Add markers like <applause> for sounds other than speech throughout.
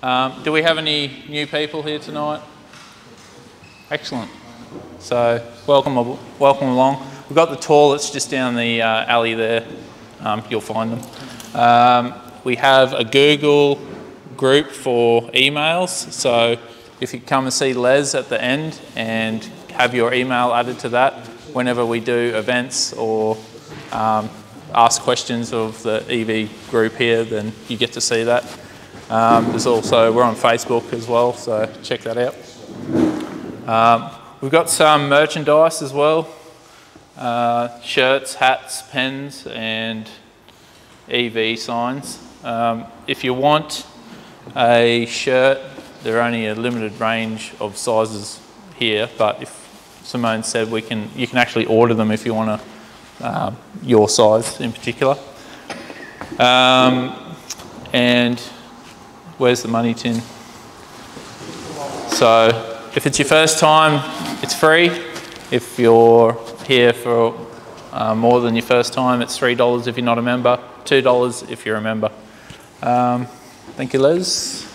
Um, do we have any new people here tonight? Excellent. So welcome, welcome along. We've got the toilets just down the uh, alley there. Um, you'll find them. Um, we have a Google group for emails. So if you come and see Les at the end and have your email added to that, whenever we do events or um, ask questions of the EV group here, then you get to see that. Um, there's also, we're on Facebook as well, so check that out. Um, we've got some merchandise as well. Uh, shirts, hats, pens, and EV signs. Um, if you want a shirt, there are only a limited range of sizes here, but if Simone said we can, you can actually order them if you want uh, your size in particular. Um, and where's the money tin? So if it's your first time, it's free. If you're here for uh, more than your first time, it's $3 if you're not a member, $2 if you're a member. Um, thank you, Liz.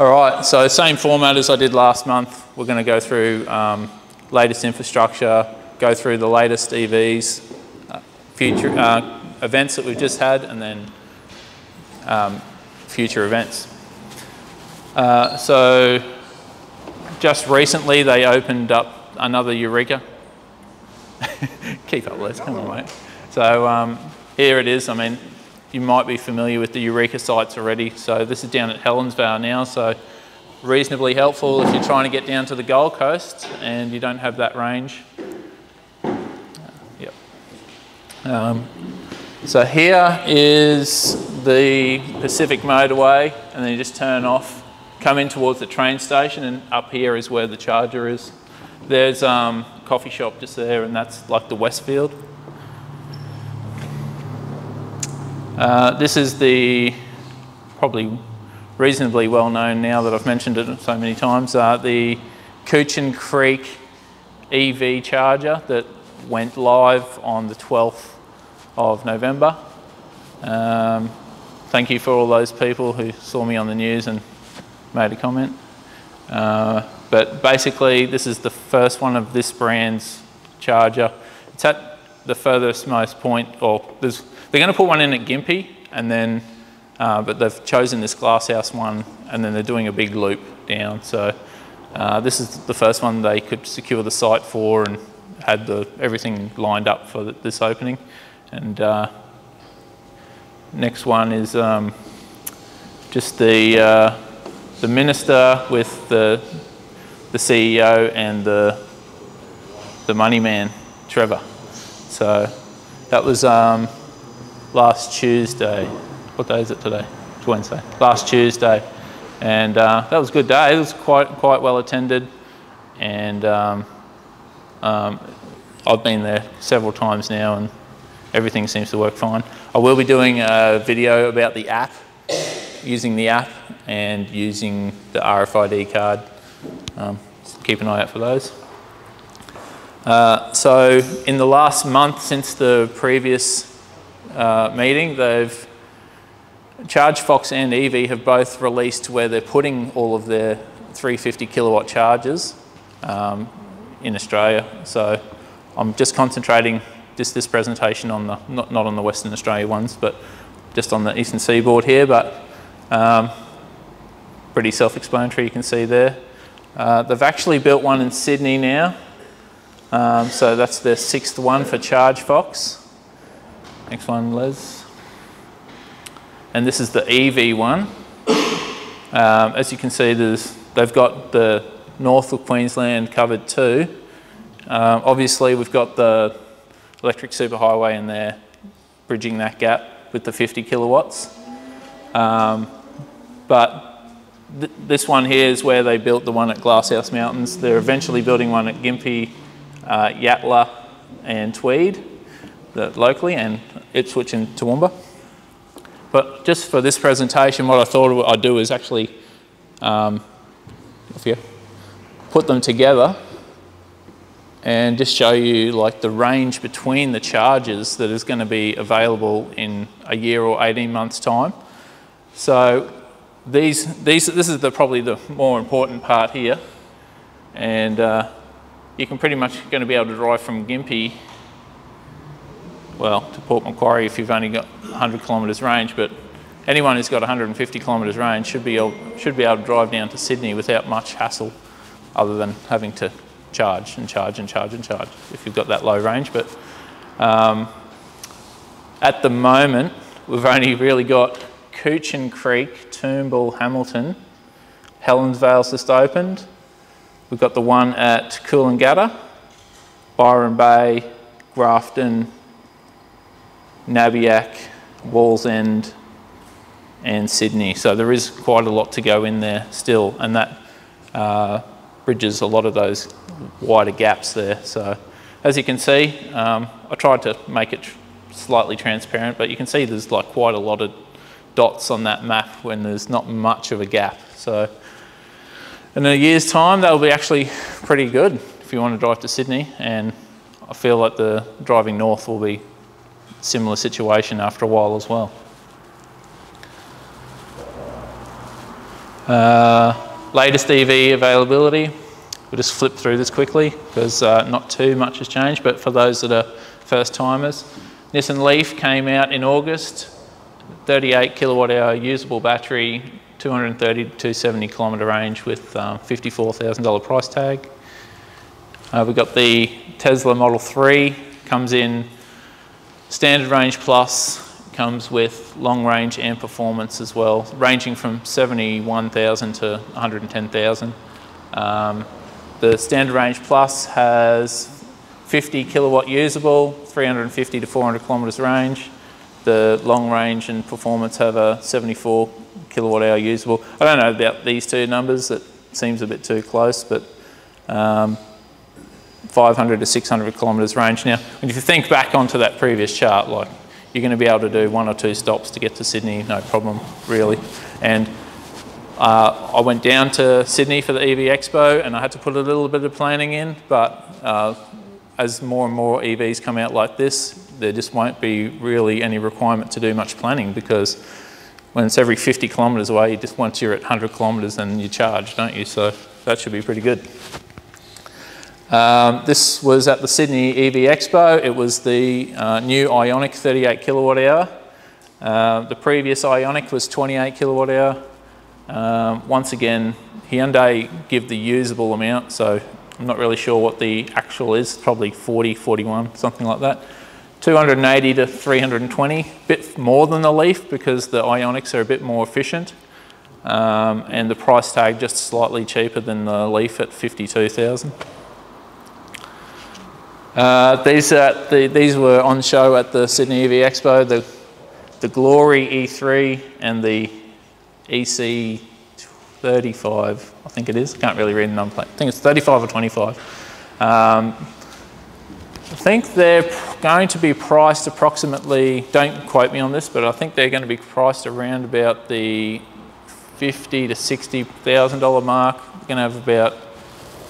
All right, so same format as I did last month. We're going to go through um, latest infrastructure, go through the latest EVs, uh, future uh, events that we've just had, and then um, future events. Uh, so just recently they opened up another Eureka. <laughs> Keep up, Les, come on, mate. So um, here it is. I mean, you might be familiar with the Eureka sites already. So this is down at Helensvale now. So reasonably helpful if you're trying to get down to the Gold Coast and you don't have that range. Yep. Um, so here is the Pacific motorway and then you just turn off, come in towards the train station and up here is where the charger is. There's um, a coffee shop just there and that's like the Westfield. Uh, this is the probably reasonably well known now that I've mentioned it so many times, uh, the Coochin Creek EV charger that went live on the 12th of November. Um, thank you for all those people who saw me on the news and made a comment. Uh, but basically, this is the first one of this brand's charger. It's at the furthest most point, or they're going to put one in at Gympie, and then, uh, but they've chosen this glasshouse one, and then they're doing a big loop down. So uh, this is the first one they could secure the site for and had the, everything lined up for the, this opening. And uh, next one is um, just the, uh, the minister with the, the CEO and the, the money man, Trevor. So that was um, last Tuesday. What day is it today? It's Wednesday. Last Tuesday. And uh, that was a good day. It was quite, quite well attended. And um, um, I've been there several times now and everything seems to work fine. I will be doing a video about the app, using the app and using the RFID card. Um, keep an eye out for those. Uh, so in the last month since the previous uh, meeting, they've ChargeFox and Evie have both released where they're putting all of their 350 kilowatt chargers um, in Australia. So I'm just concentrating just this presentation on the, not, not on the Western Australia ones, but just on the Eastern Seaboard here, but um, pretty self-explanatory, you can see there. Uh, they've actually built one in Sydney now. Um, so that's their sixth one for Chargefox. Next one, Les. And this is the Evie one. Um, as you can see, there's they've got the north of Queensland covered too. Um, obviously, we've got the electric superhighway in there, bridging that gap with the 50 kilowatts. Um, but th this one here is where they built the one at Glasshouse Mountains. They're eventually building one at Gympie, uh, Yatala and Tweed locally and Ipswich and Toowoomba. But just for this presentation, what I thought I'd do is actually um, put them together and just show you like the range between the charges that is going to be available in a year or 18 months time. So these, these, this is the, probably the more important part here. And uh, you can pretty much going to be able to drive from Gympie, well, to Port Macquarie if you've only got 100 kilometres range, but anyone who's got 150 kilometres range should be, able, should be able to drive down to Sydney without much hassle other than having to charge and charge and charge and charge if you've got that low range. But um, at the moment, we've only really got Coochin Creek, Toombul, Hamilton, Helensvale's just opened. We've got the one at Coolangatta, Byron Bay, Grafton, Nabiac, Wallsend, and Sydney. So there is quite a lot to go in there still, and that uh, bridges a lot of those wider gaps there. So as you can see, um, I tried to make it slightly transparent, but you can see there's like quite a lot of dots on that map when there's not much of a gap. So in a year's time, that'll be actually pretty good if you want to drive to Sydney. And I feel like the driving north will be similar situation after a while as well. Uh, latest EV availability. We'll just flip through this quickly because uh, not too much has changed, but for those that are first timers, Nissan Leaf came out in August, 38 kilowatt hour usable battery, 230 to 270 kilometre range with um, $54,000 price tag. Uh, we've got the Tesla Model 3, comes in standard range plus, comes with long range and performance as well, ranging from 71,000 to 110,000. Um, the standard range plus has 50 kilowatt usable, 350 to 400 kilometres range. The long range and performance have a 74 kilowatt hour usable. I don't know about these two numbers, it seems a bit too close, but um, 500 to 600 kilometres range. Now, if you think back onto that previous chart, like you're going to be able to do one or two stops to get to Sydney, no problem, really. And uh, I went down to Sydney for the EV Expo and I had to put a little bit of planning in, but uh, as more and more EVs come out like this, there just won't be really any requirement to do much planning because when it's every 50 kilometres away, you just once you're at 100 kilometres and you charge, don't you? So that should be pretty good. Um, this was at the Sydney EV Expo. It was the uh, new Ioniq 38 kilowatt hour. Uh, the previous Ioniq was 28 kilowatt hour. Um, once again, Hyundai give the usable amount, so I'm not really sure what the actual is, probably 40, 41, something like that. 280 to 320, a bit more than the Leaf because the Ioniqs are a bit more efficient. Um, and the price tag just slightly cheaper than the Leaf at 52,000. Uh, these, uh, the, these were on show at the Sydney EV Expo, the, the Glory E3 and the EC 35, I think it is. I can't really read the number plate. I think it's 35 or 25. Um, I think they're going to be priced approximately, don't quote me on this, but I think they're going to be priced around about the 50 to $60,000 mark. You're going to have about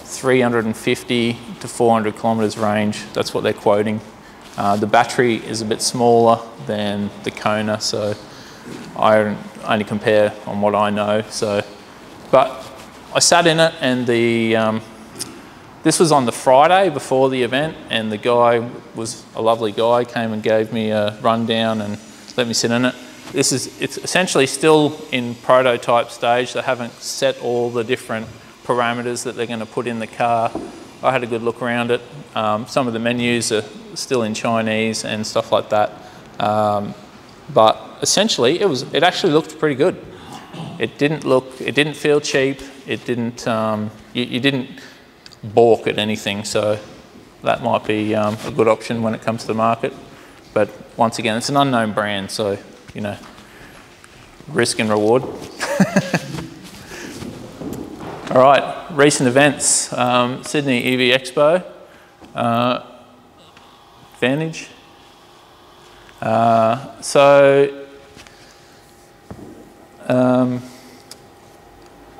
350 to 400 kilometres range. That's what they're quoting. Uh, the battery is a bit smaller than the Kona, so I only compare on what I know. So but I sat in it and the, um, this was on the Friday before the event and the guy was a lovely guy, came and gave me a rundown and let me sit in it. This is, it's essentially still in prototype stage. They haven't set all the different parameters that they're going to put in the car. I had a good look around it. Um, some of the menus are still in Chinese and stuff like that. Um, but essentially, it was it actually looked pretty good. It didn't look, it didn't feel cheap. It didn't, um, you, you, didn't balk at anything. So that might be um, a good option when it comes to the market. But once again, it's an unknown brand. So, you know, risk and reward. <laughs> All right, recent events. Um, Sydney EV Expo. Uh, Vantage. Uh, so um,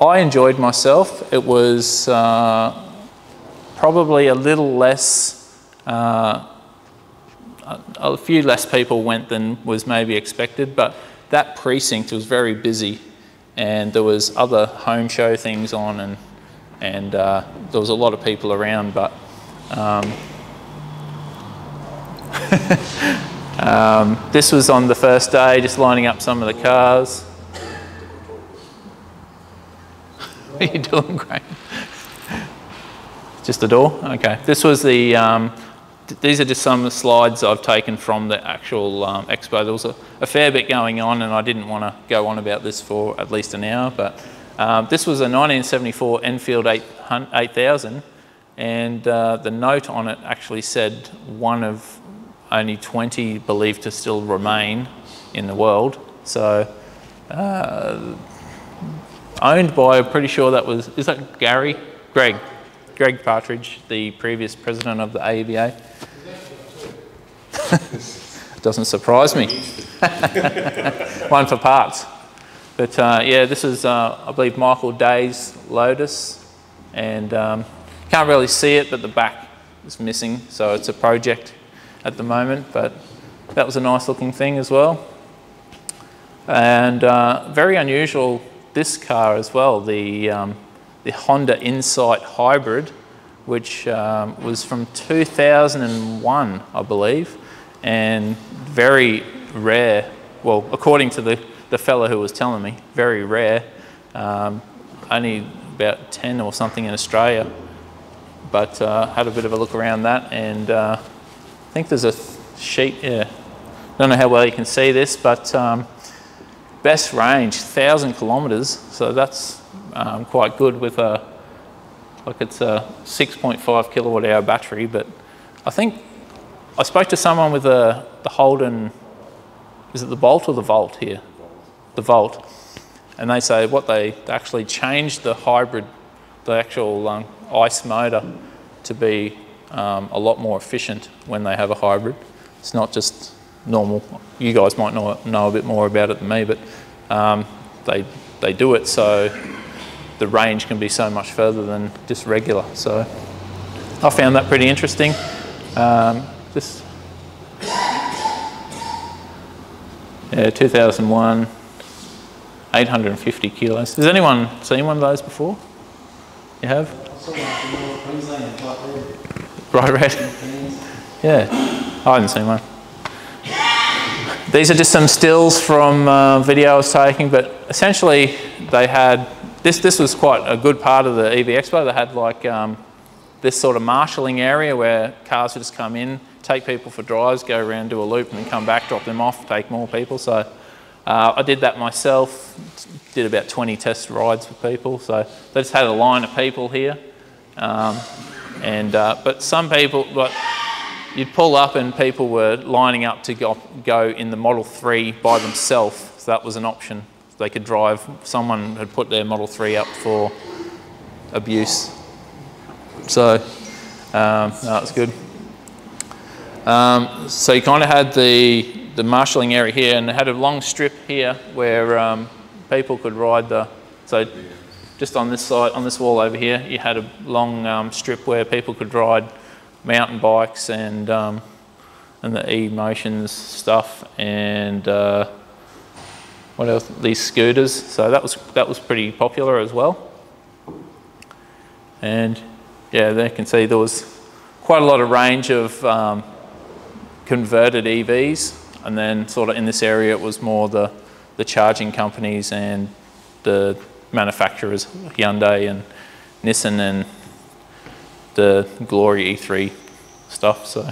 I enjoyed myself. It was uh, probably a little less, uh, a few less people went than was maybe expected, but that precinct was very busy and there was other home show things on, and and uh, there was a lot of people around, but. Um, <laughs> um, this was on the first day, just lining up some of the cars. <laughs> What are you doing, Graham? Just the door? Okay. This was the, um, these are just some of the slides I've taken from the actual um, expo. There was a, a, fair bit going on and I didn't want to go on about this for at least an hour, but um, this was a 1974 Enfield 8000 and uh, the note on it actually said one of only 20 believed to still remain in the world. So uh, owned by, I'm pretty sure that was, is that Gary? Greg. Greg Partridge, the previous president of the AEVA. <laughs> Doesn't surprise me. <laughs> One for parts. But uh, yeah, this is, uh, I believe, Michael Day's Lotus. And um, can't really see it, but the back is missing. So it's a project at the moment. But that was a nice looking thing as well. And uh, very unusual this car as well, the, um, the Honda Insight Hybrid, which um, was from 2001, I believe, and very rare, well, according to the, the fellow who was telling me, very rare, um, only about 10 or something in Australia, but uh, had a bit of a look around that, and uh, I think there's a sheet, yeah, don't know how well you can see this, but um, best range, 1,000 kilometres, so that's um, quite good with a, like it's a 6.5 kilowatt hour battery, but I think, I spoke to someone with a, the Holden, is it the Bolt or the Volt here? The Volt. And they say what they actually changed the hybrid, the actual um, ICE motor to be um, a lot more efficient when they have a hybrid. It's not just normal. You guys might know, know a bit more about it than me, but um, they, they do it so the range can be so much further than just regular. So I found that pretty interesting. Um, just yeah, 2001, 850 kilos. Has anyone seen one of those before? You have? Right, red. <laughs> Yeah, I haven't seen one. These are just some stills from uh, video I was taking, but essentially they had, this, this was quite a good part of the EV Expo. They had like um, this sort of marshalling area where cars would just come in, take people for drives, go around, do a loop, and then come back, drop them off, take more people. So uh, I did that myself, did about 20 test rides with people. So they just had a line of people here. Um, and, uh, but some people, but you'd pull up and people were lining up to go, go in the Model 3 by themselves. So that was an option. They could drive, someone had put their Model 3 up for abuse. So um, that's good. Um, so you kind of had the, the marshalling area here and it had a long strip here where um, people could ride the, so just on this side, on this wall over here, you had a long um, strip where people could ride mountain bikes and um, and the e-motions stuff and uh, what else? These scooters. So that was that was pretty popular as well. And yeah, there you can see there was quite a lot of range of um, converted EVs, and then sort of in this area it was more the the charging companies and the manufacturers, Hyundai and Nissan and the Glory E3 stuff. So,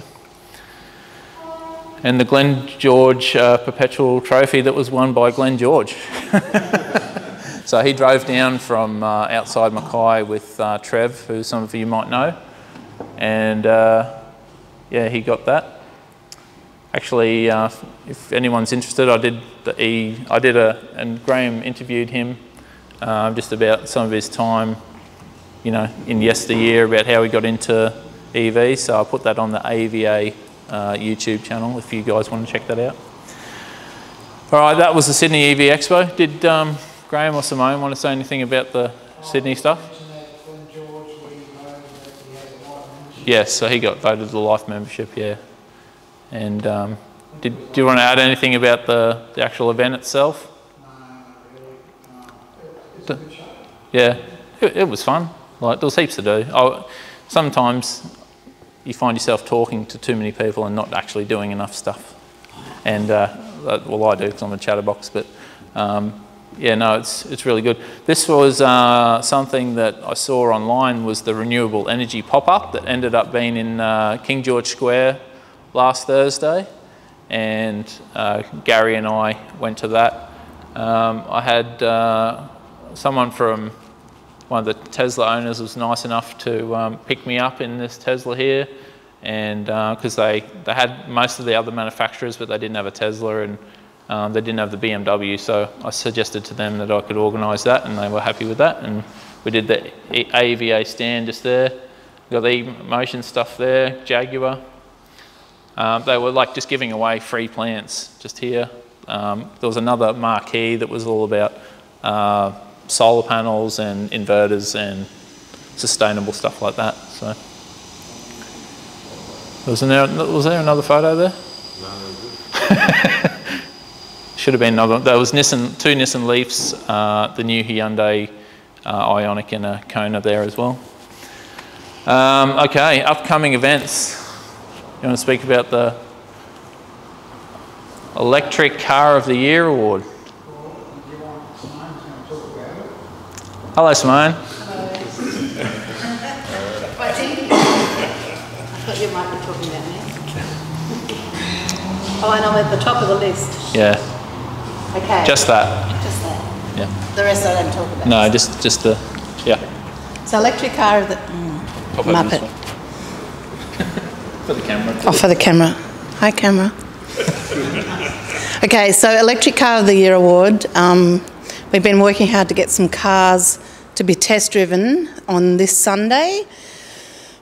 and the Glenn George uh, Perpetual Trophy that was won by Glenn George. <laughs> so he drove down from uh, outside Mackay with uh, Trev, who some of you might know, and uh, yeah, he got that. Actually, uh, if anyone's interested, I did the E. I did a, and Graham interviewed him uh, just about some of his time you know, in yesteryear about how we got into EV. So I'll put that on the AEVA uh, YouTube channel if you guys want to check that out. All right, that was the Sydney EV Expo. Did um, Graham or Simone want to say anything about the Sydney stuff? Yes, so he got voted the life membership, yeah. And um, did, do you want to add anything about the, the actual event itself? Yeah, it, it, was fun. Like there was heaps to do. I, sometimes you find yourself talking to too many people and not actually doing enough stuff. And uh, well, I do because I'm a chatterbox, but um, yeah, no, it's it's really good. This was uh, something that I saw online was the renewable energy pop-up that ended up being in uh, King George Square last Thursday, and uh, Gary and I went to that. Um, I had uh, someone from one of the Tesla owners was nice enough to um, pick me up in this Tesla here, and because uh, they they had most of the other manufacturers, but they didn't have a Tesla and um, they didn't have the BMW, so I suggested to them that I could organise that, and they were happy with that. And we did the AEVA stand just there. Got the motion stuff there, Jaguar. Um, they were like just giving away free plants just here. Um, there was another marquee that was all about uh, solar panels and inverters and sustainable stuff like that. So, was there, was there another photo there? No, <laughs> should have been another. There was Nissan, two Nissan Leafs, uh, the new Hyundai uh, Ioniq and a Kona there as well. Um, okay, upcoming events. You want to speak about the Electric Car of the Year award? Hello, Simone. Hello. I thought you might be talking about me. Oh, and I'm at the top of the list. Yeah. Okay. Just that. Just that. Yeah. The rest I don't talk about. No, just just the yeah. So electric car of the mm, Muppet. <laughs> for the camera. Oh, for the camera. Hi, camera. <laughs> okay, so electric car of the year award. Um, we've been working hard to get some cars to be test driven on this Sunday.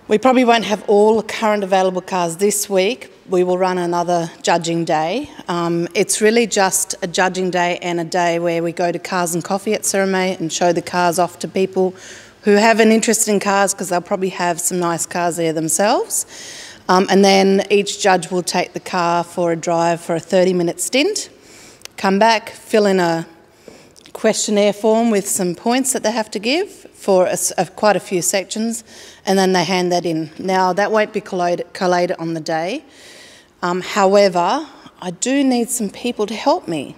We probably won't have all the current available cars this week. We will run another judging day. Um, it's really just a judging day and a day where we go to Cars and Coffee at Sirromet and show the cars off to people who have an interest in cars because they'll probably have some nice cars there themselves. Um, and then each judge will take the car for a drive for a 30 minute stint, come back, fill in a questionnaire form with some points that they have to give for a, a, quite a few sections, and then they hand that in. Now, that won't be collated, collated on the day. Um, however, I do need some people to help me.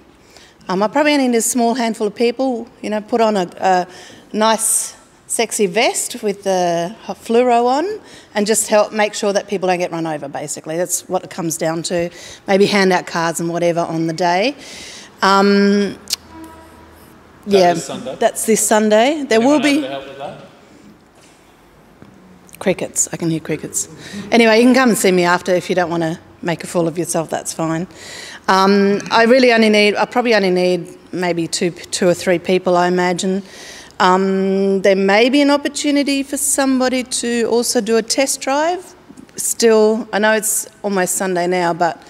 Um, I probably need a small handful of people, you know, put on a, a nice, sexy vest with the fluoro on and just help make sure that people don't get run over, basically. That's what it comes down to. Maybe hand out cards and whatever on the day. Um, yeah, that's this Sunday. There will be crickets. I can hear crickets. Anyway, you can come and see me after if you don't want to make a fool of yourself. That's fine. Um, I really only need. I probably only need maybe two, two or three people. I imagine. Um, there may be an opportunity for somebody to also do a test drive. Still, I know it's almost Sunday now, but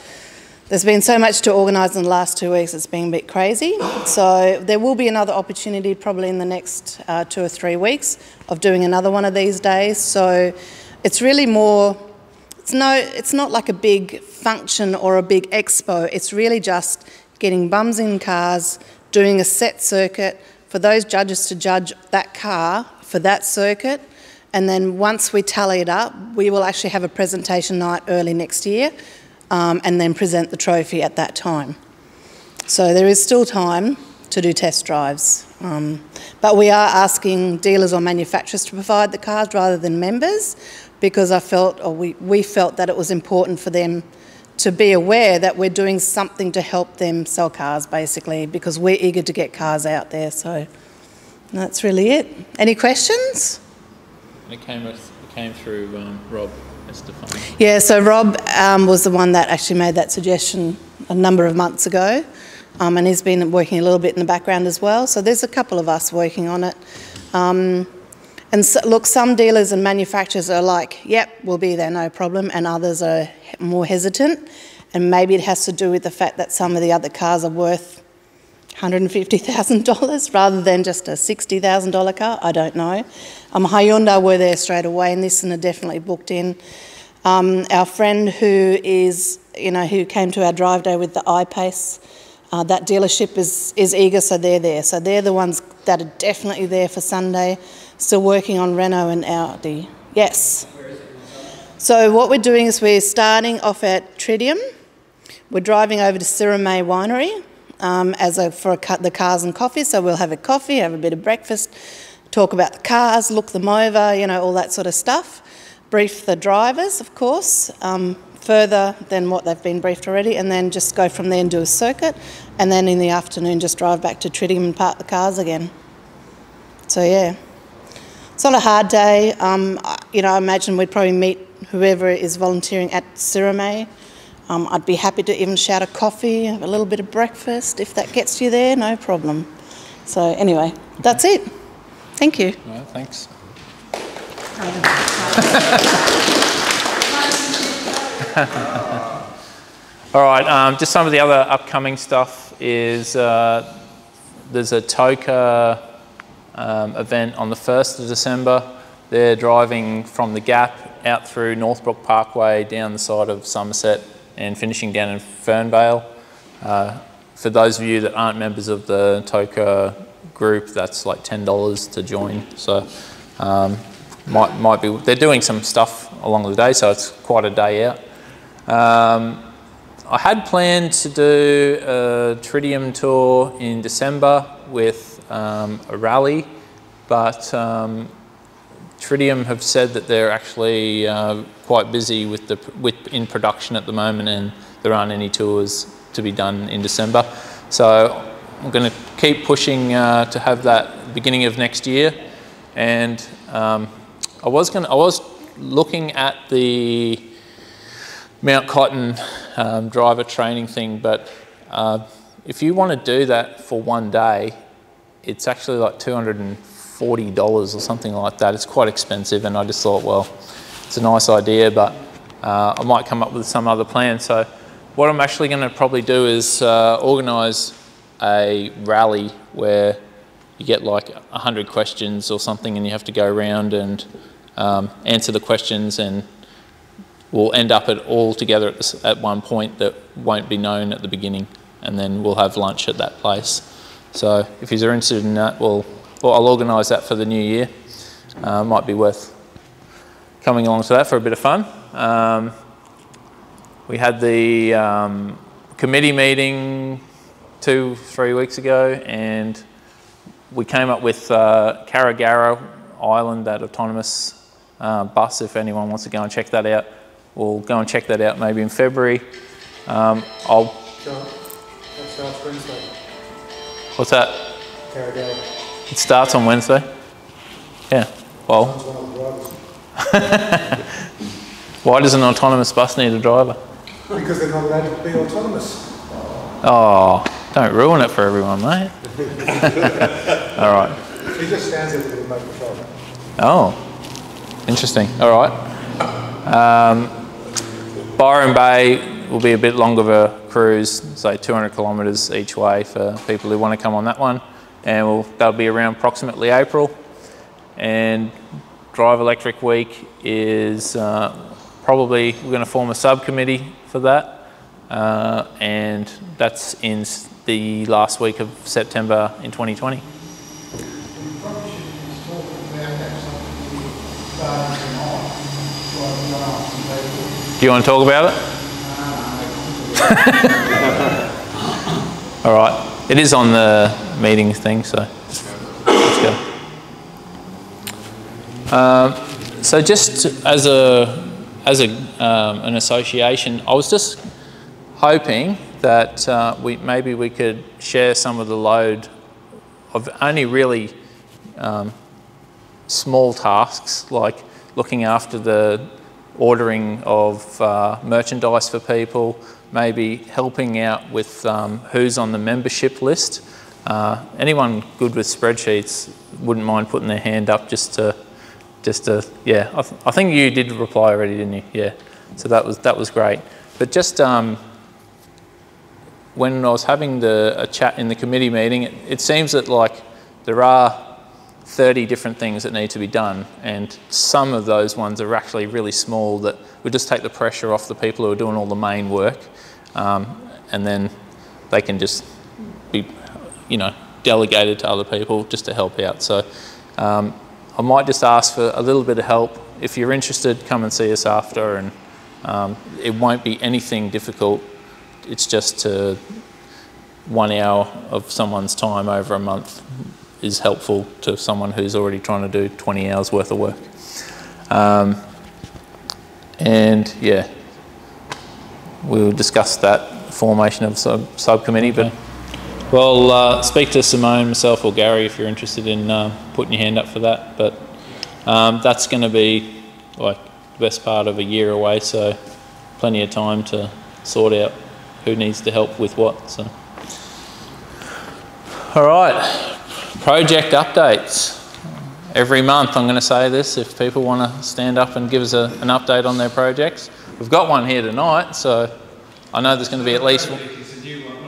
there's been so much to organise in the last two weeks, it's been a bit crazy. So there will be another opportunity probably in the next uh, two or three weeks of doing another one of these days. So it's really more, it's, no, it's not like a big function or a big expo, it's really just getting bums in cars, doing a set circuit for those judges to judge that car for that circuit. And then once we tally it up, we will actually have a presentation night early next year um, and then present the trophy at that time. So there is still time to do test drives. Um, but we are asking dealers or manufacturers to provide the cars rather than members because I felt, or we, we felt that it was important for them to be aware that we're doing something to help them sell cars basically because we're eager to get cars out there. So that's really it. Any questions? It came, it came through um, Rob. Yeah, so Rob um, was the one that actually made that suggestion a number of months ago, um, and he's been working a little bit in the background as well. So there's a couple of us working on it. Um, and so, look, some dealers and manufacturers are like, yep, we'll be there, no problem, and others are more hesitant. And maybe it has to do with the fact that some of the other cars are worth $150,000 rather than just a $60,000 car. I don't know. Um, Hyundai were there straight away, and Nissan are definitely booked in. Um, our friend who is, you know, who came to our drive day with the iPace, Uh, that dealership is, is eager, so they're there. So they're the ones that are definitely there for Sunday. Still working on Renault and Audi. Yes. So what we're doing is we're starting off at Tritium. We're driving over to Sirromet Winery um, as a, for a, the cars and coffee. So we'll have a coffee, have a bit of breakfast, talk about the cars, look them over, you know, all that sort of stuff. Brief the drivers, of course, um, further than what they've been briefed already, and then just go from there and do a circuit. And then in the afternoon, just drive back to Tritium and park the cars again. So, yeah. It's not a hard day. Um, you know, I imagine we'd probably meet whoever is volunteering at Sirromet. Um, I'd be happy to even shout a coffee, have a little bit of breakfast. If that gets you there, no problem. So, anyway, that's it. Thank you. No, thanks. <laughs> All right, um, just some of the other upcoming stuff is uh, there's a TOCA um, event on the 1st of December. They're driving from the Gap out through Northbrook Parkway down the side of Somerset and finishing down in Fernvale. Uh, for those of you that aren't members of the TOCA group, that's like $10 to join. So um, might, might be, they're doing some stuff along the day, so it's quite a day out. Um, I had planned to do a Tritium tour in December with um, a rally, but um, Tritium have said that they're actually uh, quite busy with the with in production at the moment, and there aren't any tours to be done in December. So I'm going to keep pushing uh, to have that beginning of next year, and um, I was going I was looking at the Mount Cotton um, driver training thing, but uh, if you want to do that for one day, it's actually like $240 or something like that. It's quite expensive, and I just thought, well, it's a nice idea, but uh, I might come up with some other plan. So what I'm actually going to probably do is uh, organise a rally where you get like 100 questions or something and you have to go around and um, answer the questions and we'll end up at all together at, this, at one point that won't be known at the beginning and then we'll have lunch at that place. So if you're interested in that, we'll, well, I'll organise that for the new year. Uh, might be worth coming along to that for a bit of fun. Um, we had the um, committee meeting two, three weeks ago and we came up with uh, Karragarra Island, that autonomous uh, bus, if anyone wants to go and check that out. We'll go and check that out maybe in February. Um, I'll. John, that starts Wednesday. What's that? It starts on Wednesday. Yeah. Well, John's one of the drivers. why does an autonomous bus need a driver? Because they're not allowed to be autonomous. Oh, don't ruin it for everyone, mate. <laughs> All right. He just stands there with a remote control. Oh, interesting. All right. Um, Byron Bay will be a bit longer of a cruise, say 200 kilometres each way for people who want to come on that one. And we'll, that'll be around approximately April. And Drive Electric Week is uh, probably, we're going to form a subcommittee for that. Uh, and that's in s- the last week of September in 2020. Do you want to talk about it? <laughs> All right. It is on the meeting thing, so let's go. Um, so just as a as a um, an association, I was just hoping that uh, we maybe we could share some of the load of only really um, small tasks like looking after the ordering of uh, merchandise for people, maybe helping out with um, who's on the membership list. Uh, anyone good with spreadsheets wouldn't mind putting their hand up just to, just to, yeah. I, th- I think you did reply already, didn't you? Yeah. So that was that was great. But just um, when I was having the a chat in the committee meeting, it, it seems that like there are 30 different things that need to be done, and some of those ones are actually really small that would just take the pressure off the people who are doing all the main work, um, and then they can just be, you know, delegated to other people just to help out. So um, I might just ask for a little bit of help. If you're interested, come and see us after, and um, it won't be anything difficult. It's just to one hour of someone's time over a month is helpful to someone who's already trying to do 20 hours worth of work. Um, and yeah, we'll discuss that formation of sub subcommittee. But well, uh, speak to Simone, myself, or Gary if you're interested in uh, putting your hand up for that. But um, that's going to be like the best part of a year away, so plenty of time to sort out who needs to help with what. So, all right, project updates. Every month I'm going to say this if people want to stand up and give us a, an update on their projects. We've got one here tonight, so I know there's going to be at least one. <laughs>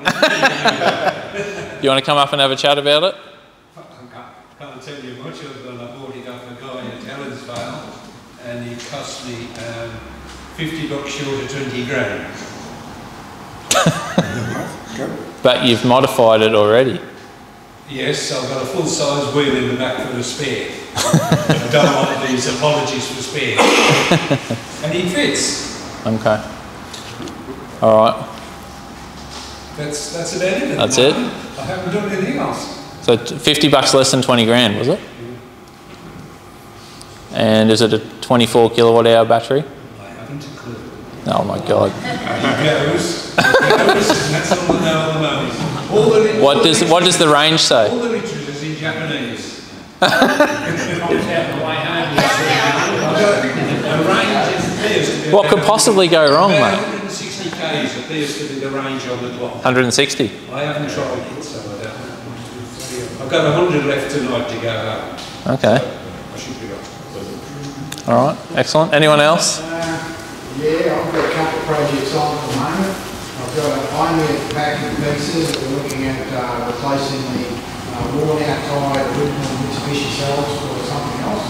<laughs> you want to come up and have a chat about it? I can't, can't tell you much than I bought it off a guy at Helensvale and it cost me um, 50 bucks short of 20 grand. <laughs> But you've modified it already. Yes, I've got a full size wheel in the back for the spare. I don't want these apologies for spare. <laughs> and it fits. Okay. All right. That's, that's about it. That's it? I haven't done anything else. So 50 bucks less than 20 grand, was it? And is it a 24 kilowatt hour battery? I haven't a clue. Oh my god. It goes, it goes, and that's all I know at the moment. All the lit- What does what does the range say? All the literature is in Japanese. The range appears to be What could possibly go wrong, about mate? 160 k's appears to be the range on the clock. 160. I haven't tried it, so I don't know. I've got 100 left tonight to go out. Okay. I should be right. All right. Excellent. Anyone else? Uh, Yeah, I've got a couple of projects on at the moment. I've got a pioneer packing pieces, we're looking at uh, replacing the uh, worn out tyre original Mitsubishi cells for something else.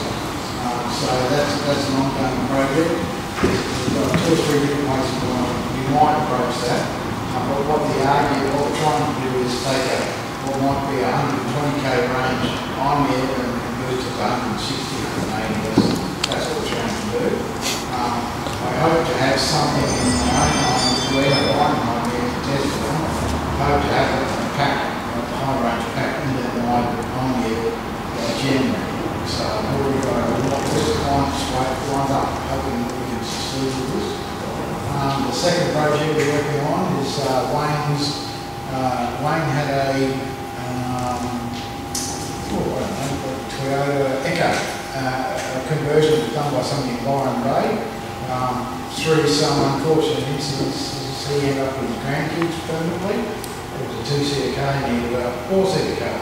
Uh, So that's, that's an ongoing project. We've got two or three different ways we we might approach that. Uh, But what the idea, what we're trying to do is take a, what might be a 120k range there and move to 160, 180. That's, that's what we're trying to do. Um, I hope to have something in my own mind, where I want there to test it on. I hope to have a pack, a high range pack in that line on there by January. So I've already got a lot of straight lined up, hoping that we can succeed with this. Um, the second project we're working on is uh, Wayne's, uh, Wayne had a, um, oh, know, Toyota Echo, uh, a conversion done by somebody in Byron Bay. Um, through some unfortunate incidents, he ended up with his grandkids permanently. It was a two-seater car, and he ended up a four-seater car.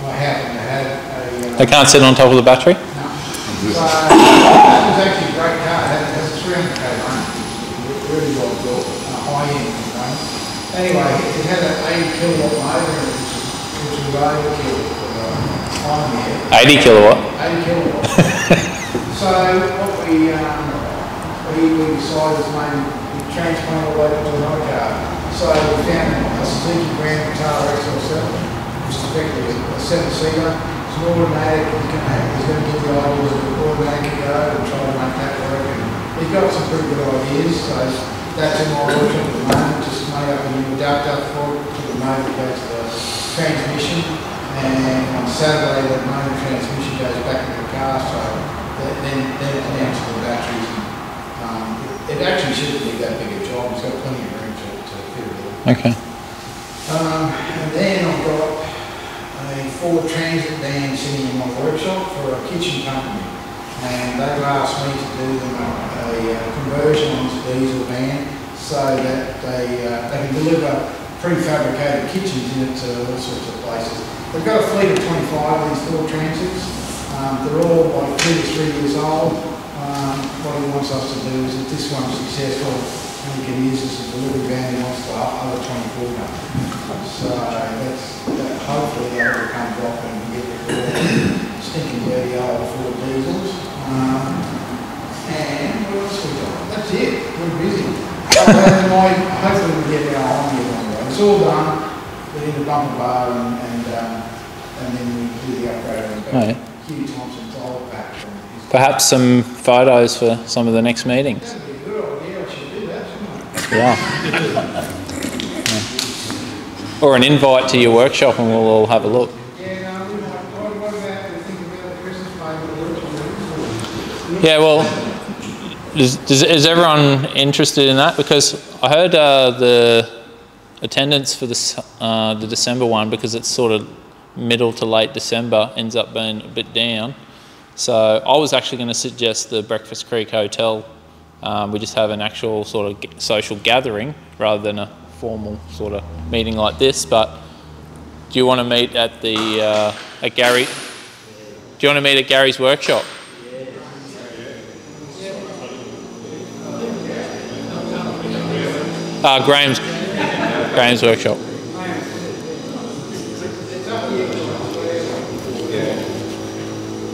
I happened to have a... uh, They can't sit on top of the battery. no. So, that was actually a great car, it has a 300k range, really well built, uh, high-end range. Anyway, it had an 80 kilowatt motor, which which was overkill for the on there. 80 kilowatt. 80 kilowatt. <laughs> So what we, um, we, we decided was maybe we transplant all that to another car. So we found a Suzuki Grand Vitara XL7, which is effectively a seven-seater. It's an automatic, he's have- he's get the ideas of the automatic go and try to make that work. And he's got some pretty good ideas, so that's in my workshop at the moment, just made up a new adapter for, to the motor, goes to the transmission. And on Saturday, the motor transmission goes back in the car, so then, then it connects to the batteries. It- actually shouldn't be that big a job, it's got plenty of room to, to fit it. Okay. Um, and then I've got a Ford Transit van sitting in my workshop for a kitchen company. And they've asked me to do them a, a uh, conversion onto diesel van so that they, uh, they can deliver prefabricated kitchens in it to all sorts of places. They've got a fleet of 25 of these Ford Transits. Um, they're all like two to three years old. Um, what he wants us to do is if this one's successful, we can use this as a delivery van, he wants the other 24 done. So that's, that hopefully that will come drop and get rid of the stinking dirty old Ford diesels. Um, and what else we got? That's it, we're busy. My, hopefully we get our Omni on the road. It's all done, but in the bumper bar and, and, um, and then we do the upgrade on the back. Oh. Hugh Thompson's old back. Perhaps some photos for some of the next meetings. Yeah. Yeah. Or an invite to your workshop and we'll all have a look. Yeah, well, is, is everyone interested in that? Because I heard uh, the attendance for this, uh, the December one, because it's sort of middle to late December, ends up being a bit down. So I was actually going to suggest the Breakfast Creek Hotel. Um, we just have an actual sort of social gathering rather than a formal sort of meeting like this. But do you want to meet at the uh, at Gary? Do you want to meet at Gary's workshop? Uh, Graham's Graham's workshop.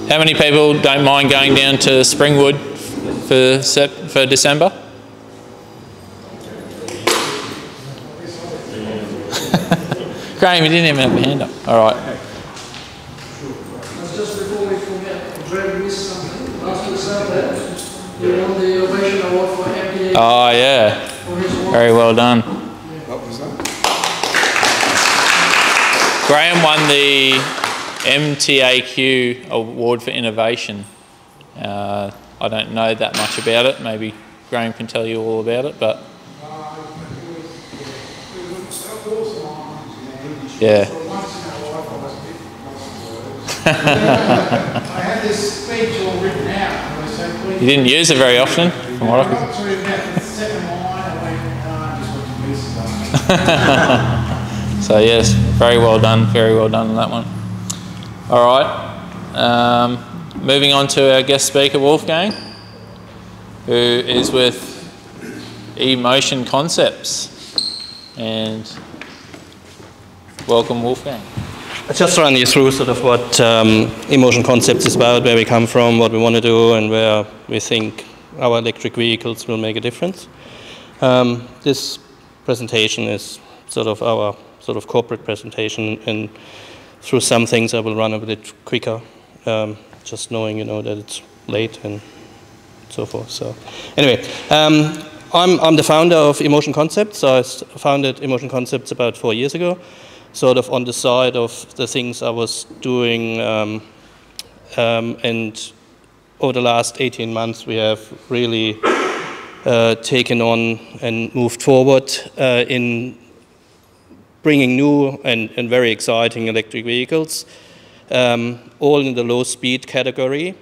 How many people don't mind going down to Springwood for for December? <laughs> Graham, you didn't even have a hand up. All right. Just before we forget, he won the Ovation Award for Oh yeah, very well done. Graham won the MTAQ Award for Innovation. Uh, I don't know that much about it. Maybe Graham can tell you all about it, but yeah. <laughs> I had this speech all written out, and I said. You didn't use it very often, from what I I got to about the second line, I went, no, I just went to pieces. <laughs> So yes, very well done, very well done on that one. All right, um, moving on to our guest speaker Wolfgang, who is with E-Motion Concepts, and welcome Wolfgang. I'll just run you through sort of what um, E-Motion Concepts is about, where we come from, what we want to do, and where we think our electric vehicles will make a difference. Um, this presentation is sort of our sort of corporate presentation, and through some things I will run a bit quicker, um, just knowing you know that it's late and so forth. So anyway, um, I'm, I'm the founder of E-Motion Concepts. I founded E-Motion Concepts about four years ago, sort of on the side of the things I was doing. Um, um, and over the last 18 months, we have really uh, taken on and moved forward uh, in bringing new and, and very exciting electric vehicles, um, all in the low speed category.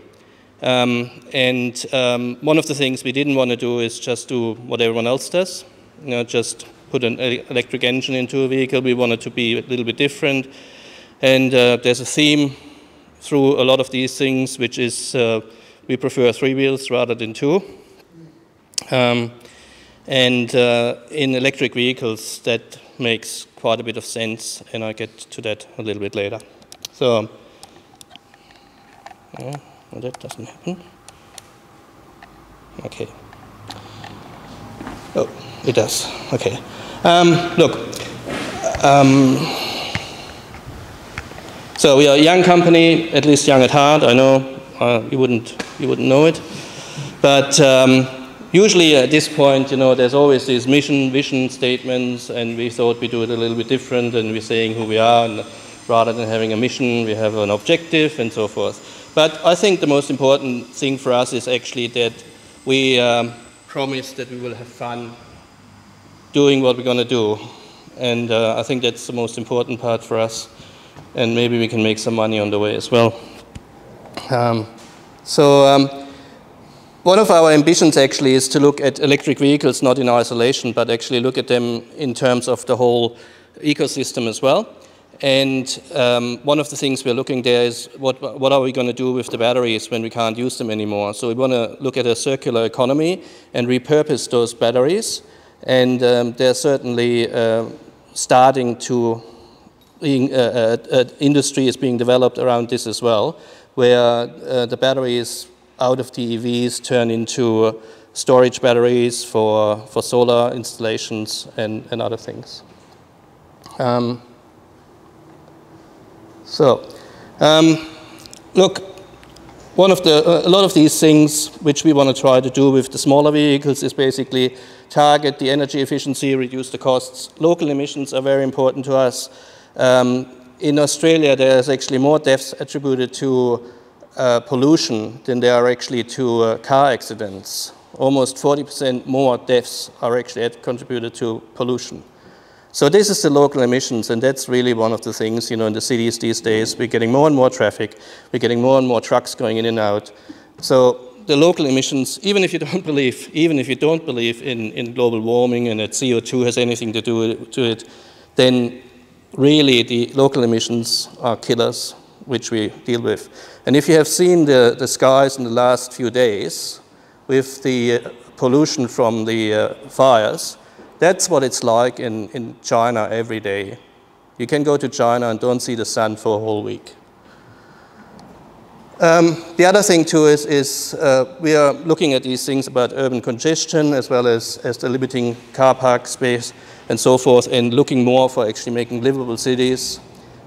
Um, and um, one of the things we didn't want to do is just do what everyone else does, you know, just put an electric engine into a vehicle. We wanted to be a little bit different. And uh, there's a theme through a lot of these things, which is uh, we prefer three wheels rather than two. Um, and uh, in electric vehicles, that makes quite a bit of sense, and I'll get to that a little bit later. So, that doesn't happen. Okay. Oh, it does. Okay. Um, look, um, so we are a young company, at least young at heart. I know uh, you wouldn't you wouldn't know it, but um, usually at this point, you know, there's always these mission vision statements, and we thought we do it a little bit different, and we're saying who we are, and rather than having a mission, we have an objective, and so forth. But I think the most important thing for us is actually that we um, promise that we will have fun doing what we're going to do. And uh, I think that's the most important part for us. And maybe we can make some money on the way as well. Um, so, um, one of our ambitions actually is to look at electric vehicles not in isolation, but actually look at them in terms of the whole ecosystem as well. And um, one of the things we're looking there is what, what are we going to do with the batteries when we can't use them anymore? So we want to look at a circular economy and repurpose those batteries. And um, they're certainly uh, starting to, being, uh, uh, uh, industry is being developed around this as well, where uh, the batteries out of the EVs turn into uh, storage batteries for, for solar installations and, and other things. Um, So, um, look, one of the, uh, a lot of these things which we want to try to do with the smaller vehicles is basically target the energy efficiency, reduce the costs. Local emissions are very important to us. Um, in Australia, there's actually more deaths attributed to uh, pollution than there are actually to uh, car accidents. Almost 40% more deaths are actually contributed to pollution. So this is the local emissions, and that's really one of the things, you know, in the cities these days. We're getting more and more traffic. We're getting more and more trucks going in and out. So the local emissions, even if you <laughs> don't believe, even if you don't believe in, in global warming and that CO2 has anything to do with, to it, then really the local emissions are killers, which we deal with. And if you have seen the, the skies in the last few days with the uh, pollution from the uh, fires, that's what it's like in, in China every day. You can go to China and don't see the sun for a whole week. Um, the other thing too is, is uh, we are looking at these things about urban congestion as well as, as the limiting car park space and so forth and looking more for actually making livable cities.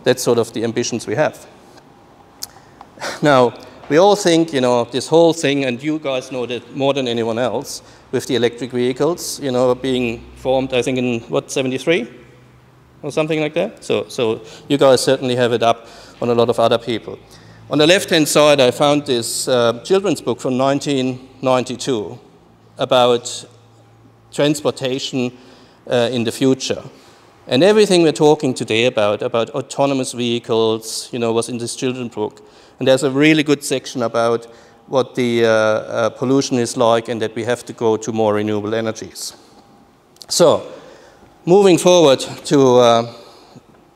That's sort of the ambitions we have. Now, we all think, you know, this whole thing, and you guys know that more than anyone else, with the electric vehicles, you know, being formed, I think, in what, 73? Or something like that? So, so you guys certainly have it up on a lot of other people. On the left-hand side, I found this uh, children's book from 1992 about transportation uh, in the future. And everything we're talking today about, about autonomous vehicles, you know, was in this children's book. And there's a really good section about what the uh, uh, pollution is like and that we have to go to more renewable energies. So, moving forward to, uh,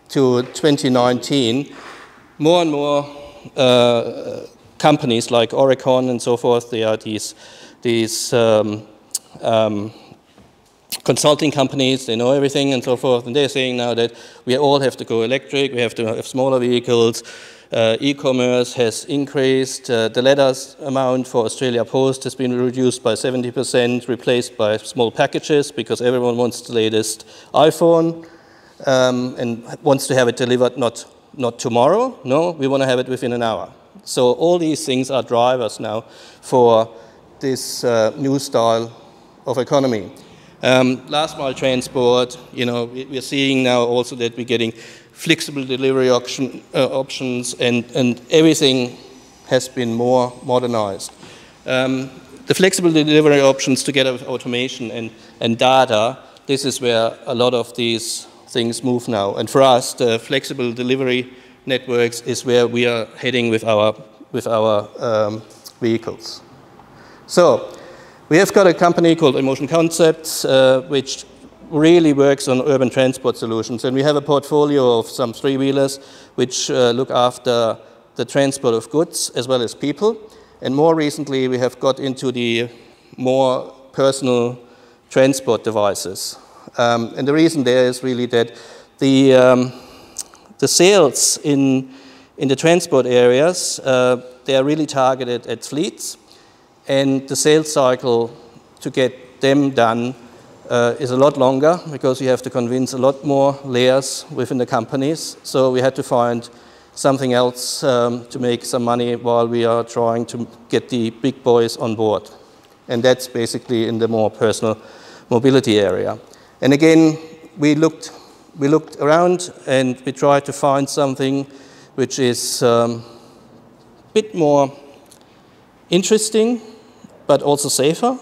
to 2019, more and more uh, companies like Aurecon and so forth, they are these, these um, um, consulting companies, they know everything and so forth, and they're saying now that we all have to go electric, we have to have smaller vehicles, uh, e-commerce has increased. Uh, the letters amount for Australia Post has been reduced by 70%, replaced by small packages because everyone wants the latest iPhone um, and wants to have it delivered not, not tomorrow. No, we want to have it within an hour. So all these things are drivers now for this uh, new style of economy. Um, last mile transport, you know, we're seeing now also that we're getting flexible delivery option, uh, options, and, and everything has been more modernized. Um, the flexible delivery options together with automation and, and data, this is where a lot of these things move now. And for us, the flexible delivery networks is where we are heading with our, with our um, vehicles. So, we have got a company called E-Motion Concepts, uh, which really works on urban transport solutions. And we have a portfolio of some three-wheelers which uh, look after the transport of goods as well as people. And more recently, we have got into the more personal transport devices. Um, and the reason there is really that the, um, the sales in, in the transport areas, uh, they are really targeted at fleets. And the sales cycle to get them done uh, is a lot longer because you have to convince a lot more layers within the companies. So we had to find something else um, to make some money while we are trying to get the big boys on board. And that's basically in the more personal mobility area. And again, we looked, we looked around and we tried to find something which is a um, bit more interesting, but also safer.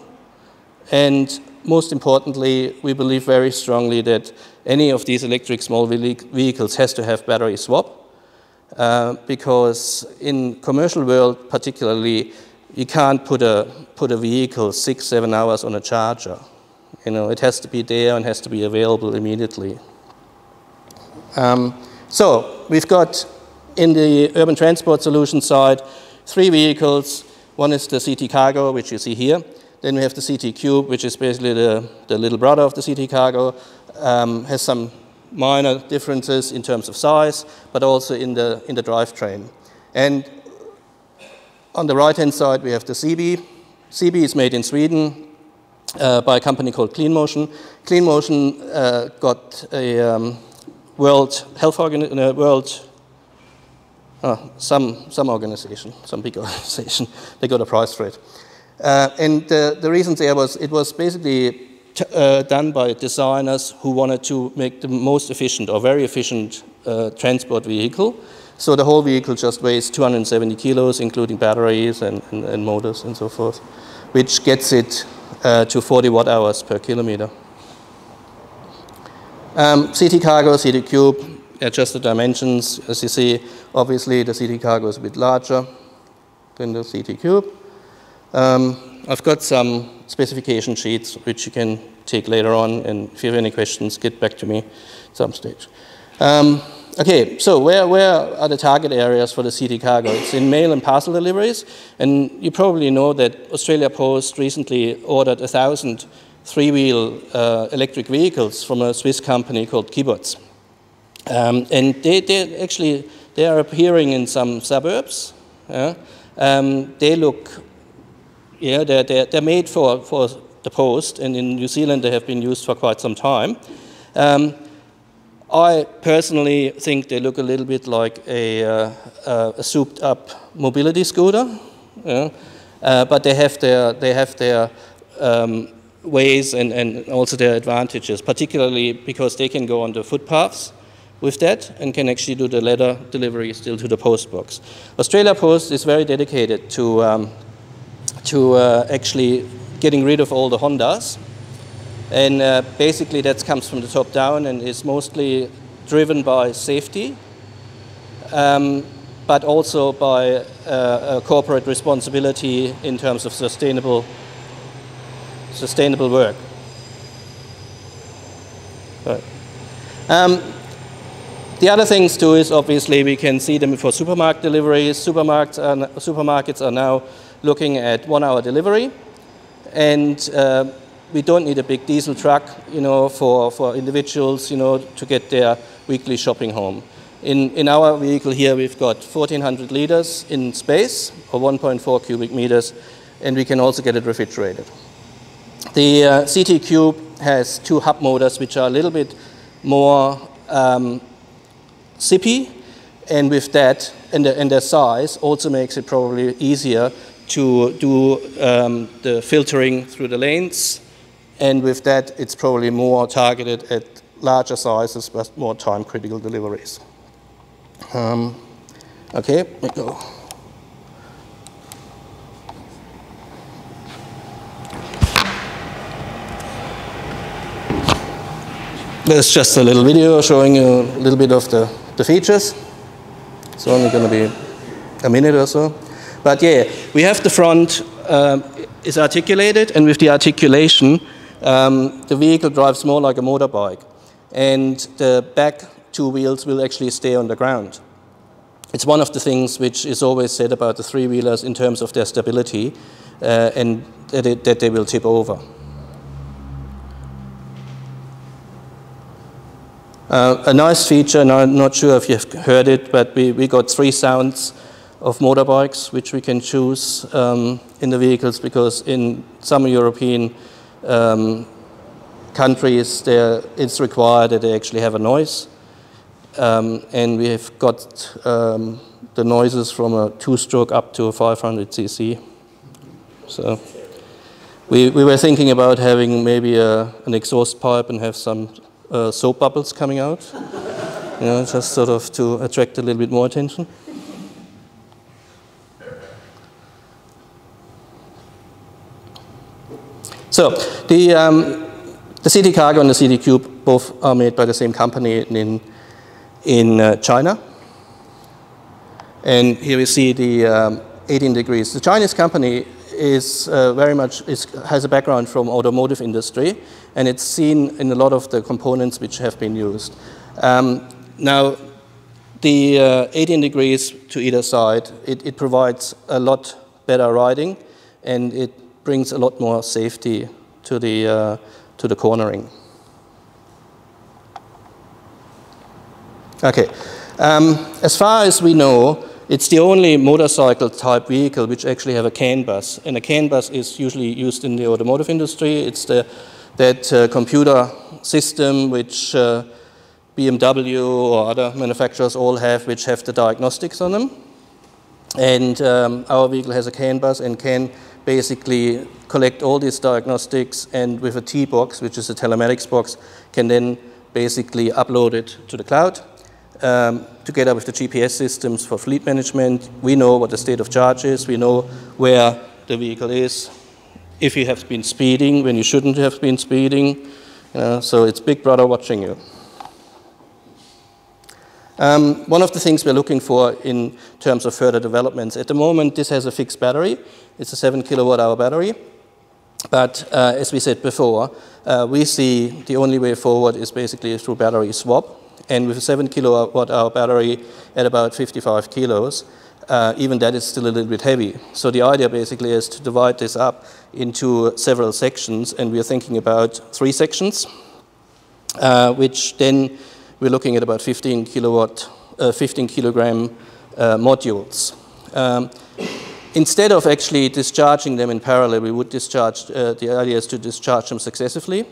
And most importantly, we believe very strongly that any of these electric small vehicles has to have battery swap. Uh, because in commercial world particularly, you can't put a, put a vehicle six, seven hours on a charger. You know, it has to be there and has to be available immediately. Um, so we've got in the urban transport solution side, three vehicles. One is the CT Cargo, which you see here. Then we have the CT Cube, which is basically the, the little brother of the CT Cargo, um, has some minor differences in terms of size, but also in the, in the drivetrain. And on the right-hand side, we have the CB. CB is made in Sweden uh, by a company called Clean Motion. Clean Motion uh, got a um, World Health Organ uh, World uh, some, some organization, some big <laughs> organization, they got a prize for it. Uh, and the, the reason there was, it was basically uh, done by designers who wanted to make the most efficient or very efficient uh, transport vehicle. So the whole vehicle just weighs 270 kilos, including batteries and, and, and motors and so forth, which gets it uh, to 40 watt hours per kilometer. Um, CT cargo, CT cube, just the dimensions. As you see, obviously the CT cargo is a bit larger than the CT cube. Um, I've got some specification sheets which you can take later on, and if you have any questions, get back to me at some stage. Um, okay, so where, where are the target areas for the CT cargo? It's in mail and parcel deliveries, and you probably know that Australia Post recently ordered a thousand three-wheel uh, electric vehicles from a Swiss company called Kyburz. Um, and they, they actually they are appearing in some suburbs. Yeah? Um, they look, yeah, they're, they're, they're, made for, for the post, and in New Zealand they have been used for quite some time. Um, I personally think they look a little bit like a, uh, a souped up mobility scooter, yeah? uh, but they have their, they have their um, ways and, and also their advantages, particularly because they can go on the footpaths with that and can actually do the letter delivery still to the post box. Australia Post is very dedicated to, um, to uh, actually getting rid of all the Hondas. And uh, basically that comes from the top down and is mostly driven by safety, um, but also by uh, corporate responsibility in terms of sustainable, sustainable work. Right. Um, the other things too is obviously we can see them for supermarket deliveries. Supermarkets are, supermarkets are now looking at one hour delivery and uh, we don't need a big diesel truck, you know, for, for individuals, you know, to get their weekly shopping home. In, in our vehicle here, we've got 1,400 liters in space, or 1.4 cubic meters, and we can also get it refrigerated. The uh, CT Cube has two hub motors, which are a little bit more um, and with that, and, the, and their size also makes it probably easier to do um, the filtering through the lanes, and with that, it's probably more targeted at larger sizes, but more time-critical deliveries. Um, okay, we go. There's just a little video showing you a little bit of the the features. It's only going to be a minute or so. But yeah, we have the front um, is articulated, and with the articulation, um, the vehicle drives more like a motorbike. And the back two wheels will actually stay on the ground. It's one of the things which is always said about the three-wheelers in terms of their stability uh, and that, it, that they will tip over. Uh, a nice feature, and I'm not sure if you've heard it, but we, we got three sounds of motorbikes which we can choose um, in the vehicles because in some European um, countries it's required that they actually have a noise. Um, and we have got um, the noises from a two-stroke up to a 500 cc. So we, we were thinking about having maybe a, an exhaust pipe and have some uh, soap bubbles coming out, <laughs> you know, just sort of to attract a little bit more attention. So the, um, the CT Cargo and the CT Cube both are made by the same company in, in uh, China. And here we see the um, 18 degrees. The Chinese company is uh, very much is, has a background from automotive industry, and it's seen in a lot of the components which have been used. Um, now, the uh, 18 degrees to either side, it, it, provides a lot better riding, and it brings a lot more safety to the, uh, to the cornering. Okay, um, as far as we know, it's the only motorcycle type vehicle which actually have a CAN bus. And a CAN bus is usually used in the automotive industry. It's the, that uh, computer system which uh, BMW or other manufacturers all have, which have the diagnostics on them. And um, our vehicle has a CAN bus and can basically collect all these diagnostics and with a T box, which is a telematics box, can then basically upload it to the cloud. Um, together with the GPS systems for fleet management, we know what the state of charge is, we know where the vehicle is, if you have been speeding when you shouldn't have been speeding. Uh, so it's Big Brother watching you. Um, one of the things we're looking for in terms of further developments, at the moment this has a fixed battery. It's a 7 kilowatt hour battery. But uh, as we said before, uh, we see the only way forward is basically through battery swap. And with a 7 kilowatt hour battery at about 55 kilos, uh, even that is still a little bit heavy. So the idea basically is to divide this up into several sections, and we are thinking about three sections, uh, which then we're looking at about 15 kilowatt, uh, 15 kilogram uh, modules. Um, instead of actually discharging them in parallel, we would discharge, uh, the idea is to discharge them successively.